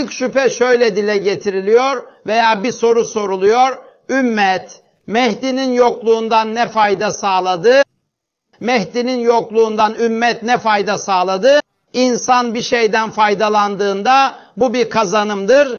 İlk şüphe şöyle dile getiriliyor veya bir soru soruluyor. Ümmet Mehdi'nin yokluğundan ne fayda sağladı? Mehdi'nin yokluğundan ümmet ne fayda sağladı? İnsan bir şeyden faydalandığında bu bir kazanımdır.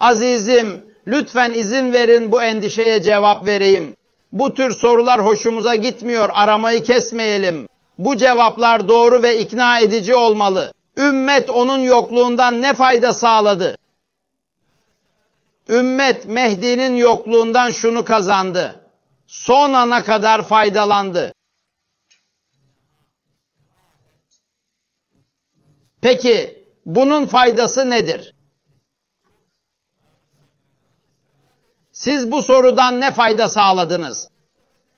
Azizim lütfen izin verin bu endişeye cevap vereyim. Bu tür sorular hoşumuza gitmiyor. Aramayı kesmeyelim. Bu cevaplar doğru ve ikna edici olmalı. Ümmet onun yokluğundan ne fayda sağladı? Ümmet Mehdi'nin yokluğundan şunu kazandı. Son ana kadar faydalandı. Peki bunun faydası nedir? Siz bu sorudan ne fayda sağladınız?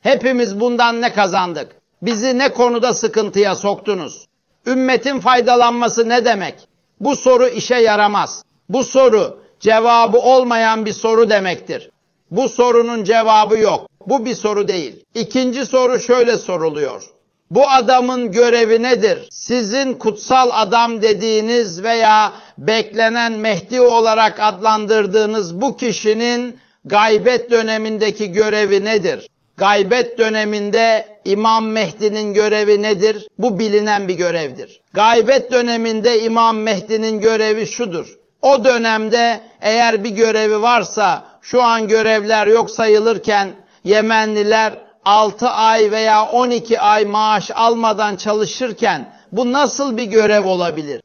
Hepimiz bundan ne kazandık? Bizi ne konuda sıkıntıya soktunuz? Ümmetin faydalanması ne demek? Bu soru işe yaramaz. Bu soru cevabı olmayan bir soru demektir. Bu sorunun cevabı yok. Bu bir soru değil. İkinci soru şöyle soruluyor. Bu adamın görevi nedir? Sizin kutsal adam dediğiniz veya beklenen Mehdi olarak adlandırdığınız bu kişinin gaybet dönemindeki görevi nedir? Gaybet döneminde İmam Mehdi'nin görevi nedir? Bu bilinen bir görevdir. Gaybet döneminde İmam Mehdi'nin görevi şudur. O dönemde eğer bir görevi varsa şu an görevler yok sayılırken Yemenliler 6 ay veya 12 ay maaş almadan çalışırken bu nasıl bir görev olabilir?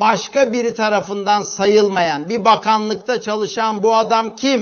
Başka biri tarafından sayılmayan bir bakanlıkta çalışan bu adam kim?